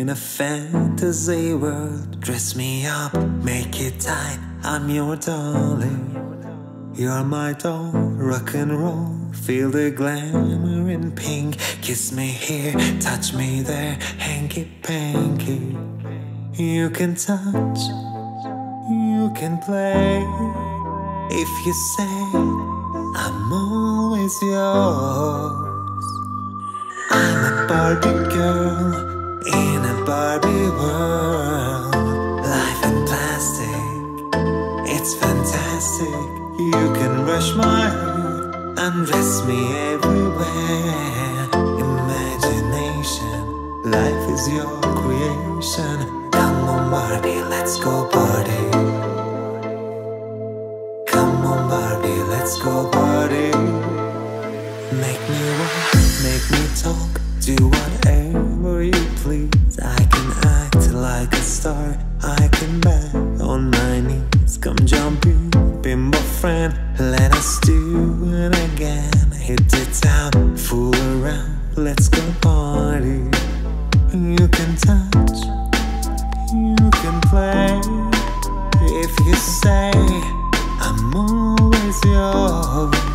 in a fantasy world. Dress me up, make it tight. I'm your darling. You're my doll, rock and roll. Feel the glamour in pink. Kiss me here, touch me there, hanky panky. You can touch, you can play. If you say, I'm always yours. A Barbie girl in a Barbie world. Life in plastic, it's fantastic. You can brush my hair, undress me everywhere. Imagination, life is your creation. Come on, Barbie, let's go party. Come on, Barbie, let's go party. Make me walk, make me talk, star, I can beg on my knees. Come jump be my friend, let us do it again. Hit the town, fool around, let's go party. You can touch, you can play. If you say, I'm always yours.